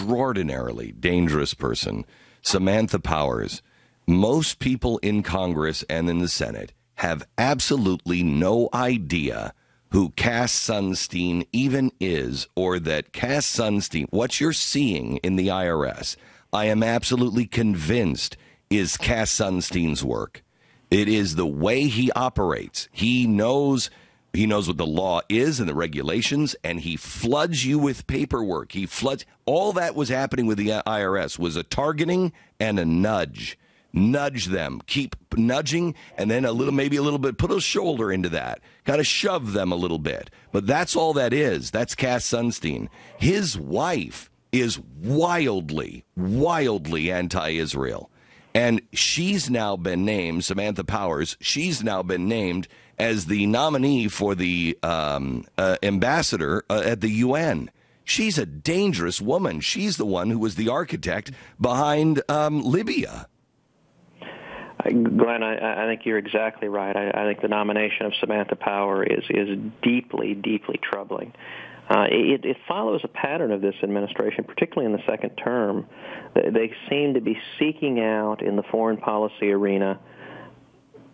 extraordinarily dangerous person, Samantha Powers. Most people in Congress and in the Senate have absolutely no idea who Cass Sunstein even is, or that Cass Sunstein, what you're seeing in the IRS, I am absolutely convinced is Cass Sunstein's work. It is the way he operates. He knows he knows what the law is and the regulations, and he floods you with paperwork. He floods all that was happening with the IRS was a targeting and a nudge. Nudge them, keep nudging, and then a little, maybe a little bit, put a shoulder into that, kind of shove them a little bit. But that's all that is. That's Cass Sunstein. His wife is wildly, wildly anti Israel. And she's now been named, Samantha Powers, she's now been named as the nominee for the um, uh, ambassador uh, at the UN. She's a dangerous woman. She's the one who was the architect behind um, Libya. Glenn, I, I think you're exactly right. I, I think the nomination of Samantha Power is is deeply, deeply troubling. Uh, it, it follows a pattern of this administration, particularly in the second term. They seem to be seeking out in the foreign policy arena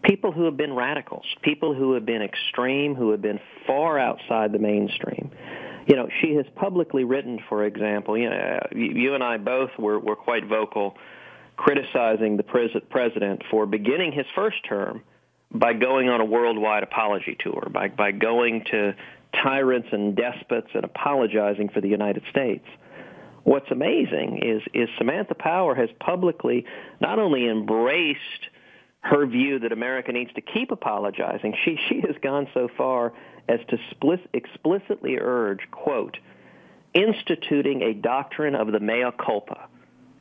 people who have been radicals, people who have been extreme, who have been far outside the mainstream. You know, she has publicly written, for example, you know, you and I both were, were quite vocal criticizing the pres- president for beginning his first term by going on a worldwide apology tour, by, by going to tyrants and despots and apologizing for the United States. What's amazing is, is Samantha Power has publicly not only embraced her view that America needs to keep apologizing, she, she has gone so far as to explicitly urge, quote, instituting a doctrine of the mea culpa,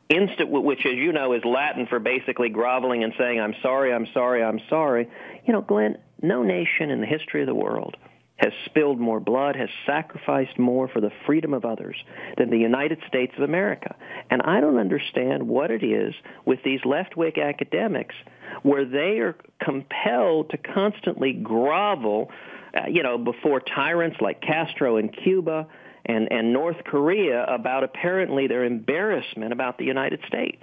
instant, which, as you know, is Latin for basically groveling and saying, I'm sorry, I'm sorry, I'm sorry. You know, Glenn, no nation in the history of the world has spilled more blood, has sacrificed more for the freedom of others than the United States of America. And I don't understand what it is with these left-wing academics where they are compelled to constantly grovel, uh, you know, before tyrants like Castro in Cuba and, and North Korea about apparently their embarrassment about the United States.